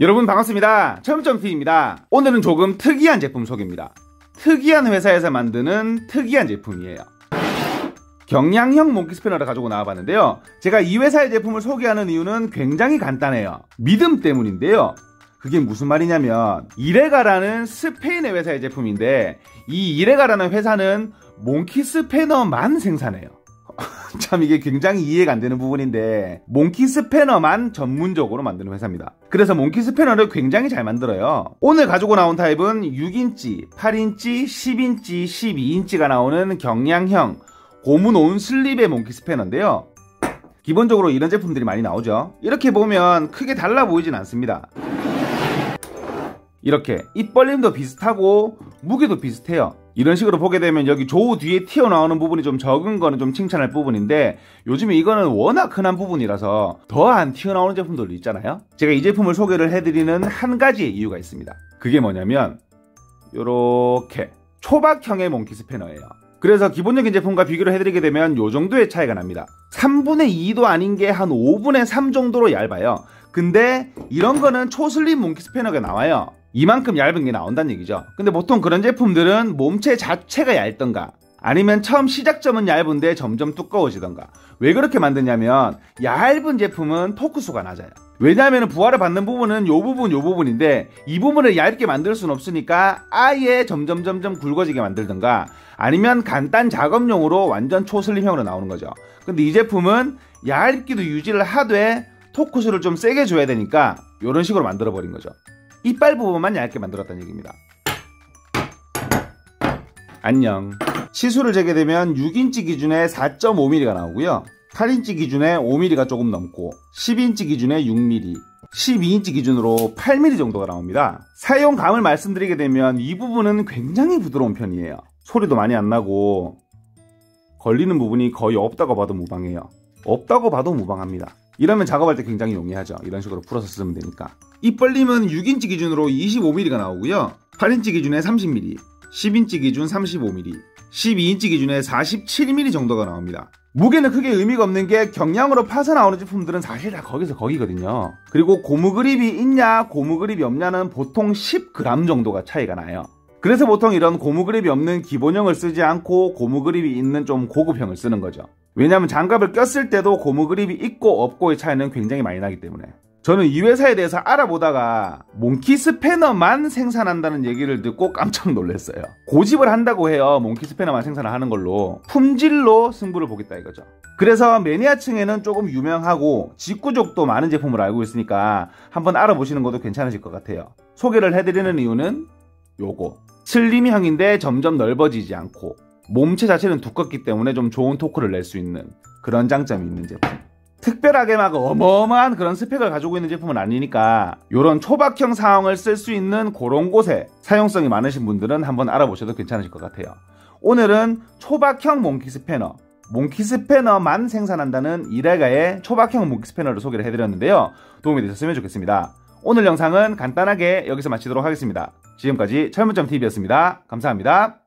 여러분 반갑습니다. 철점TV입니다. 오늘은 조금 특이한 제품 소개입니다. 특이한 회사에서 만드는 특이한 제품이에요. 경량형 몽키 스패너를 가지고 나와봤는데요. 제가 이 회사의 제품을 소개하는 이유는 굉장히 간단해요. 믿음 때문인데요. 그게 무슨 말이냐면 이레가라는 스페인의 회사의 제품인데 이 이레가라는 회사는 몽키 스패너만 생산해요. 참 이게 굉장히 이해가 안 되는 부분인데 몽키 스패너만 전문적으로 만드는 회사입니다. 그래서 몽키 스패너를 굉장히 잘 만들어요. 오늘 가지고 나온 타입은 6인치, 8인치, 10인치, 12인치가 나오는 경량형 고무 놓은 슬립의 몽키 스패너인데요. 기본적으로 이런 제품들이 많이 나오죠. 이렇게 보면 크게 달라 보이진 않습니다. 이렇게 입 벌림도 비슷하고 무게도 비슷해요. 이런 식으로 보게 되면 여기 조우 뒤에 튀어나오는 부분이 좀 적은 거는 좀 칭찬할 부분인데 요즘에 이거는 워낙 흔한 부분이라서 더 안 튀어나오는 제품들도 있잖아요. 제가 이 제품을 소개를 해드리는 한 가지의 이유가 있습니다. 그게 뭐냐면 요렇게 초박형의 몽키 스패너예요. 그래서 기본적인 제품과 비교를 해드리게 되면 요 정도의 차이가 납니다. 3분의 2도 아닌 게 한 5분의 3 정도로 얇아요. 근데 이런 거는 초슬림 몽키 스패너가 나와요. 이만큼 얇은 게 나온다는 얘기죠. 근데 보통 그런 제품들은 몸체 자체가 얇던가 아니면 처음 시작점은 얇은데 점점 두꺼워지던가 왜 그렇게 만드냐면 얇은 제품은 토크수가 낮아요. 왜냐하면 부하를 받는 부분은 요 부분 요 부분인데 이 부분을 얇게 만들 수는 없으니까 아예 점점 점점 굵어지게 만들던가 아니면 간단 작업용으로 완전 초슬림형으로 나오는 거죠. 근데 이 제품은 얇기도 유지를 하되 토크수를 좀 세게 줘야 되니까 이런 식으로 만들어 버린 거죠. 이빨 부분만 얇게 만들었다는 얘기입니다. 안녕. 시수를 재게 되면 6인치 기준에 4.5mm가 나오고요. 8인치 기준에 5mm가 조금 넘고 10인치 기준에 6mm, 12인치 기준으로 8mm 정도가 나옵니다. 사용감을 말씀드리게 되면 이 부분은 굉장히 부드러운 편이에요. 소리도 많이 안 나고 걸리는 부분이 거의 없다고 봐도 무방해요. 없다고 봐도 무방합니다. 이러면 작업할 때 굉장히 용이하죠. 이런 식으로 풀어서 쓰면 되니까. 이 벌림은 6인치 기준으로 25mm가 나오고요. 8인치 기준에 30mm, 10인치 기준 35mm, 12인치 기준에 47mm 정도가 나옵니다. 무게는 크게 의미가 없는 게 경량으로 파서 나오는 제품들은 사실 다 거기서 거기거든요. 그리고 고무 그립이 있냐 고무 그립이 없냐는 보통 10g 정도가 차이가 나요. 그래서 보통 이런 고무 그립이 없는 기본형을 쓰지 않고 고무 그립이 있는 좀 고급형을 쓰는 거죠. 왜냐하면 장갑을 꼈을 때도 고무 그립이 있고 없고의 차이는 굉장히 많이 나기 때문에. 저는 이 회사에 대해서 알아보다가 몽키 스패너만 생산한다는 얘기를 듣고 깜짝 놀랐어요. 고집을 한다고 해요. 몽키 스패너만 생산을 하는 걸로. 품질로 승부를 보겠다 이거죠. 그래서 매니아층에는 조금 유명하고 직구족도 많은 제품을 알고 있으니까 한번 알아보시는 것도 괜찮으실 것 같아요. 소개를 해드리는 이유는 요거. 슬림형인데 점점 넓어지지 않고 몸체 자체는 두껍기 때문에 좀 좋은 토크를 낼 수 있는 그런 장점이 있는 제품. 특별하게 막 어마어마한 그런 스펙을 가지고 있는 제품은 아니니까 이런 초박형 상황을 쓸 수 있는 그런 곳에 사용성이 많으신 분들은 한번 알아보셔도 괜찮으실 것 같아요. 오늘은 초박형 몽키 스패너, 몽키 스패너만 생산한다는 이레가의 초박형 몽키 스패너를 소개를 해드렸는데요. 도움이 되셨으면 좋겠습니다. 오늘 영상은 간단하게 여기서 마치도록 하겠습니다. 지금까지 철문점TV였습니다. 감사합니다.